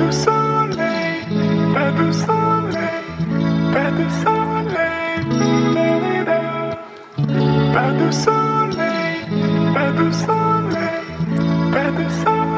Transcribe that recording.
du soleil, pas du soleil, pas du soleil, pas du soleil, pas soleil, pas soleil.